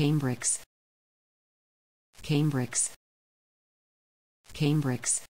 Cambrics. Cambrics. Cambrics.